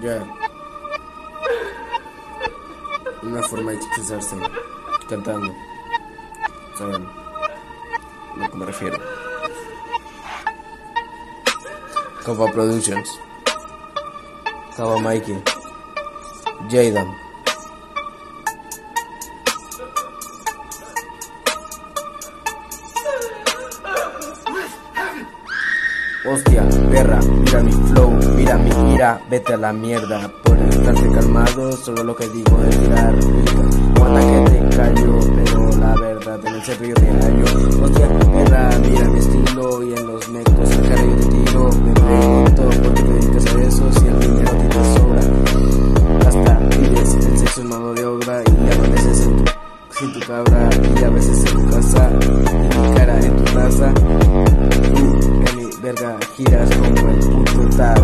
Ya. Una forma de expresarse. Cantando. ¿Saben? Lo que me refiero. Copa Productions. Cava Mikey. Jaden. Hostia, perra, mira mi flow, mira mi ira, vete a la mierda. Por estarte calmado, solo lo que digo es tirar Cuando que te callo, pero la verdad en el serio hallo Hostia, perra, mira mi estilo y en los mecos el yo te tiro. Me pregunto por qué te dedicas a eso si el dinero a te sobra. Hasta pides el sexo en mano de obra y amaneces en tu, sin tu cabra y a veces en tu casa mi cara en tu taza. Giras como el puto Taz.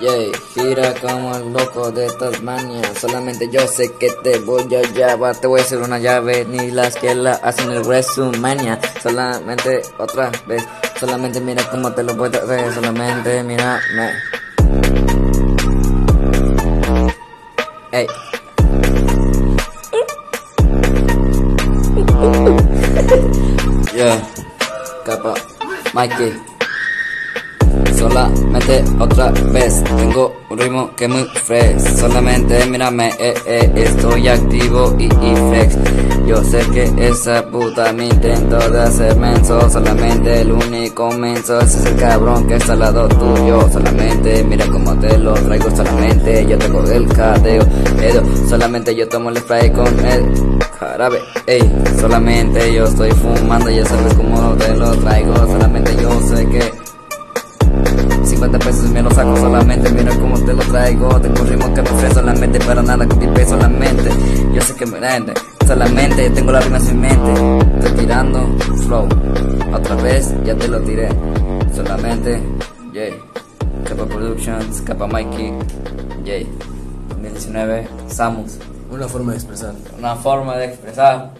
Yay, gira como el loco de Tasmania. Solamente yo sé que te voy a llevar. Te voy a hacer una llave, ni las que la hacen el WrestleMania. Solamente otra vez, solamente mira cómo te lo voy a hacer. Solamente mira, me. Ey. Yeah, capa, Mikey. Solamente otra vez Tengo un ritmo que muy fresh. Solamente mírame, eh, eh, estoy activo y, y flex. Yo sé que esa puta me intentó de hacer menso. Solamente el único menso Ese es el cabrón que está al lado tuyo. Solamente mira cómo te lo traigo Solamente yo tengo el cadeo Solamente yo tomo el spray con el jarabe Ey, solamente yo estoy fumando Ya sabes cómo te lo traigo. Solamente yo sé que 50 pesos me lo saco. Solamente, mira cómo te lo traigo. Tengo un ritmo que me solamente, pero nada con tipe solamente Yo sé que me rende, solamente tengo la rima en mente. Estoy tirando flow, otra vez ya te lo tiré. Solamente, yeah. Capa Productions, Capa Mikey, yeah 2019, Samus Una forma de expresar. Una forma de expresar